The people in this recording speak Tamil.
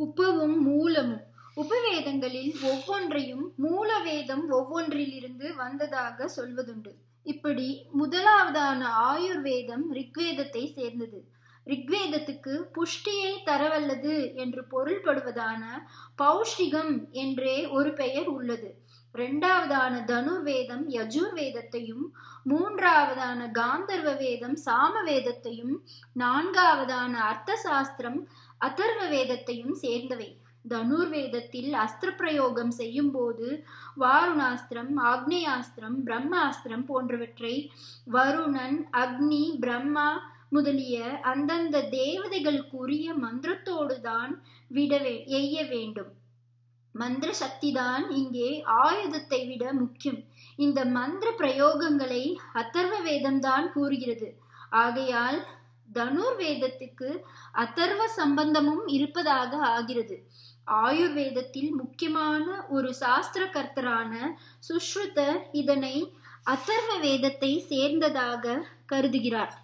உப்பவும் மூலமும். உபவேதங்களில் ஒவ்வொன்றையும் மூல வேதம் ஒவ்வொன்றிலிருந்து வந்ததாக சொல்வதுண்டு. இப்படி முதலாவதான ஆயுர்வேதம் ரிக்வேதத்தை சேர்ந்தது. ரிக்வேதத்துக்கு புஷ்டியை தரவல்லது என்று பொருள்படுவதான பௌஷ்டிகம் என்றே ஒரு பெயர் உள்ளது. இரண்டாவதான தனுர்வேதம் யஜுர்வேதத்தையும் மூன்றாவதான காந்தர்வ வேதம் சாம வேதத்தையும் நான்காவதான அர்த்த சாஸ்திரம் அதர்வ வேதத்தையும் சேர்ந்தவை. தனுர்வேதத்தில் அஸ்திர பிரயோகம் செய்யும் போது வாருணாஸ்திரம் ஆக்னேயாஸ்திரம் பிரம்மாஸ்திரம் போன்றவற்றை வருணன் அக்னி பிரம்மா முதலிய அந்தந்த தேவதைகளுக்குரிய மந்திரத்தோடு தான் விடவே எய்ய வேண்டும். மந்திர சக்திதான் இங்கே ஆயுதத்தை விட முக்கியம். இந்த மந்திர பிரயோகங்களை அத்தர்வ வேதம்தான் கூறுகிறது. ஆகையால் தனுர் வேதத்துக்கு அதர்வ சம்பந்தமும் இருப்பதாக ஆகிறது. ஆயுர்வேதத்தில் முக்கியமான ஒரு சாஸ்திர கர்த்தரான சுஷ்ருதர் இதனை அத்தர்வ வேதத்தை சேர்ந்ததாக கருதுகிறார்.